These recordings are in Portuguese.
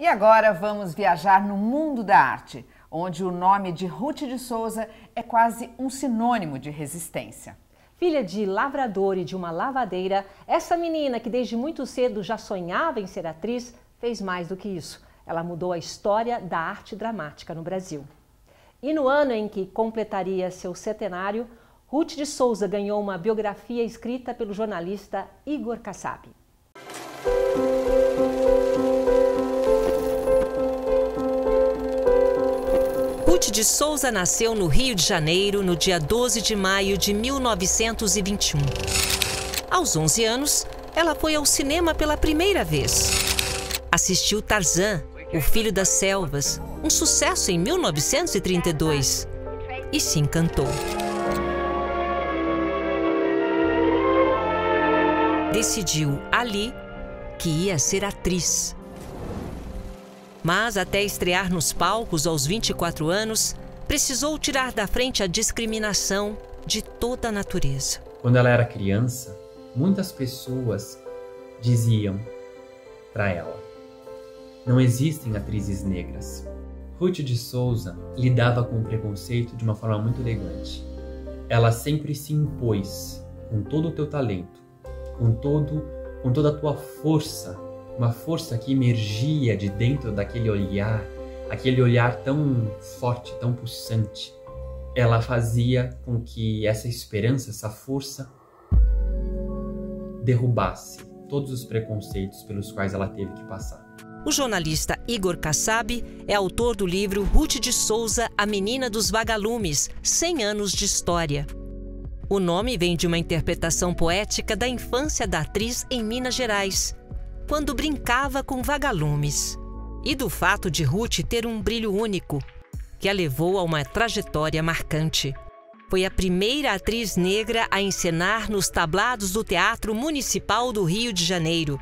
E agora vamos viajar no mundo da arte, onde o nome de Ruth de Souza é quase um sinônimo de resistência. Filha de lavrador e de uma lavadeira, essa menina que desde muito cedo já sonhava em ser atriz, fez mais do que isso. Ela mudou a história da arte dramática no Brasil. E no ano em que completaria seu centenário, Ruth de Souza ganhou uma biografia escrita pelo jornalista Igor Kassab. Ruth de Souza nasceu no Rio de Janeiro no dia 12 de maio de 1921. Aos 11 anos, ela foi ao cinema pela primeira vez. Assistiu Tarzan, o Filho das Selvas, um sucesso em 1932, e se encantou. Decidiu ali que ia ser atriz. Mas até estrear nos palcos aos 24 anos, precisou tirar da frente a discriminação de toda a natureza. Quando ela era criança, muitas pessoas diziam para ela: não existem atrizes negras. Ruth de Souza lidava com o preconceito de uma forma muito elegante. Ela sempre se impôs com todo o teu talento, com todo com toda a tua força uma força que emergia de dentro daquele olhar, aquele olhar tão forte, tão pulsante. Ela fazia com que essa esperança, essa força, derrubasse todos os preconceitos pelos quais ela teve que passar. O jornalista Igor Kassab é autor do livro Ruth de Souza, A Menina dos Vagalumes 100 anos de História. O nome vem de uma interpretação poética da infância da atriz em Minas Gerais, quando brincava com vagalumes, e do fato de Ruth ter um brilho único, que a levou a uma trajetória marcante. Foi a primeira atriz negra a encenar nos tablados do Teatro Municipal do Rio de Janeiro.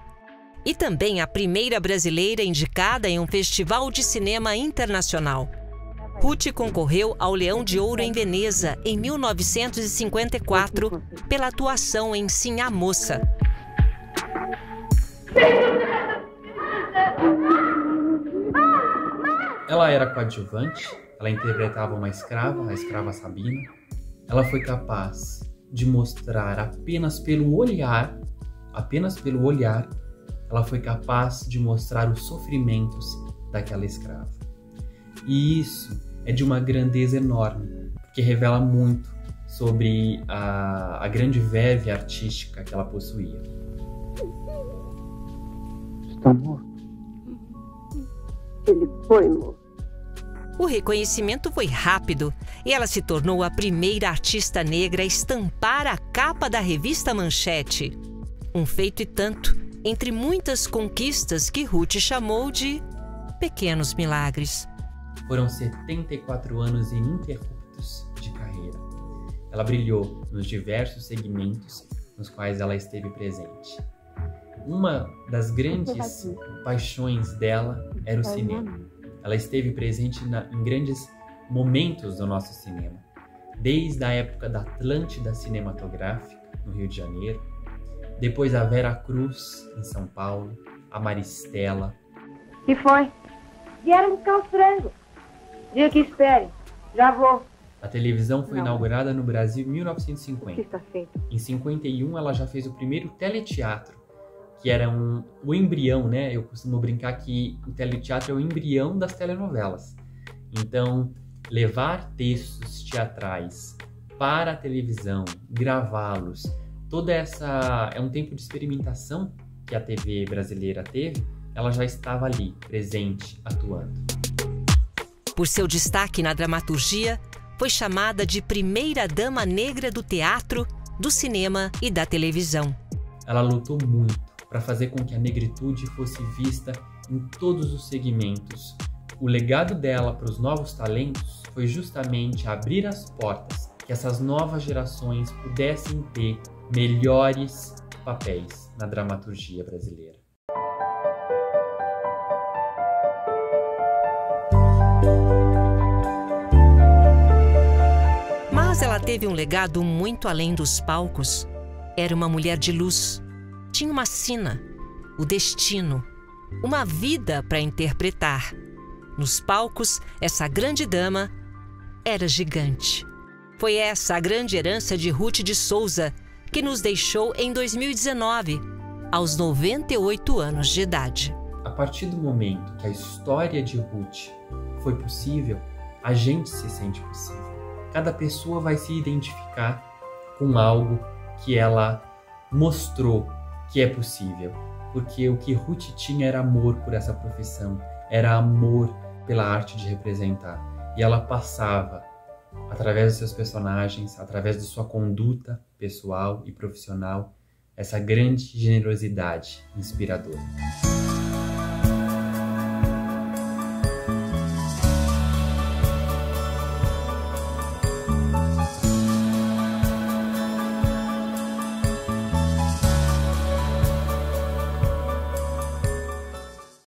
E também a primeira brasileira indicada em um festival de cinema internacional. Ruth concorreu ao Leão de Ouro em Veneza em 1954 pela atuação em Sim a Moça. Ela era coadjuvante, ela interpretava uma escrava, a escrava Sabina. Ela foi capaz de mostrar apenas pelo olhar, apenas pelo olhar, ela foi capaz de mostrar os sofrimentos daquela escrava. E isso é de uma grandeza enorme, porque revela muito sobre a, a grande verve artística que ela possuía está morto. Ele foi morto. O reconhecimento foi rápido e ela se tornou a primeira artista negra a estampar a capa da revista Manchete. Um feito e tanto, entre muitas conquistas que Ruth chamou de pequenos milagres. Foram 74 anos ininterruptos de carreira. Ela brilhou nos diversos segmentos nos quais ela esteve presente uma das grandes paixões dela era o cinema. Ela esteve presente na, em grandes momentos do nosso cinema, desde a época da Atlântida Cinematográfica, no Rio de Janeiro, depois a Vera Cruz, em São Paulo, a Maristela. Que foi? Vieram buscar os frangos. Diga que espere, já vou. A televisão foi Não. inaugurada no Brasil em 1950. está feito. Em 51, ela já fez o primeiro teleteatro que era um, o embrião, né? Eu costumo brincar que o teleteatro é o embrião das telenovelas. Então, levar textos teatrais para a televisão, gravá-los, toda essa é um tempo de experimentação que a TV brasileira teve, ela já estava ali, presente, atuando. Por seu destaque na dramaturgia, foi chamada de primeira dama negra do teatro, do cinema e da televisão. Ela lutou muito para fazer com que a negritude fosse vista em todos os segmentos. O legado dela para os novos talentos foi justamente abrir as portas que essas novas gerações pudessem ter melhores papéis na dramaturgia brasileira. Mas ela teve um legado muito além dos palcos. Era uma mulher de luz, tinha uma sina, o destino, uma vida para interpretar. Nos palcos, essa grande dama era gigante. Foi essa a grande herança de Ruth de Souza, que nos deixou em 2019, aos 98 anos de idade. A partir do momento que a história de Ruth foi possível, a gente se sente possível. Cada pessoa vai se identificar com algo que ela mostrou que é possível, porque o que Ruth tinha era amor por essa profissão, era amor pela arte de representar. E ela passava, através dos seus personagens, através de sua conduta pessoal e profissional, essa grande generosidade inspiradora.